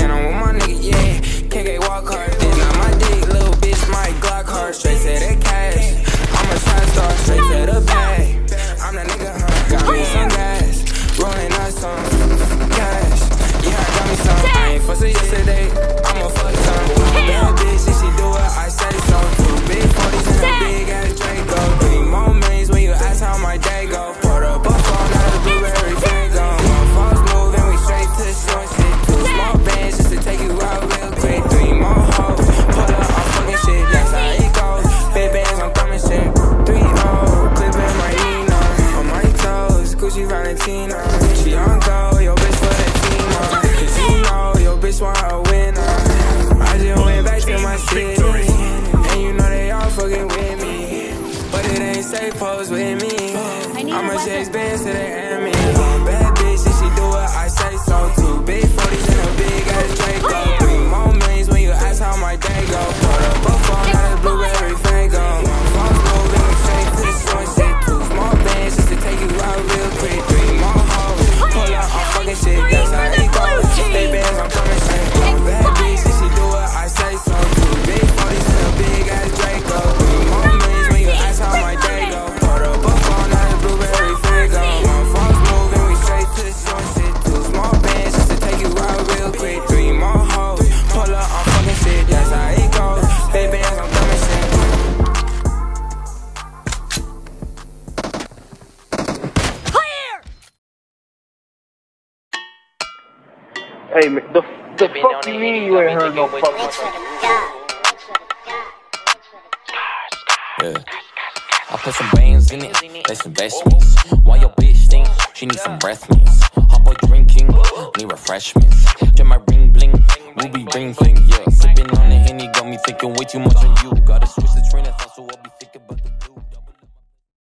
and I'm with my nigga, yeah. say pose with me. I'ma chase to the Emmy. Bad bitch, she do I say so. Big 40s and a big ass Draco. Hey, the, the fuck you mean you ain't heard no fuck Yeah. I put some bands in it, they some vestments. Why your bitch think she need some breath mints? Hot boy drinking, need refreshments. Turn my ring bling, ruby ring bling. yeah. Sipping on the henny got me thinking way too much on you. Gotta switch the train.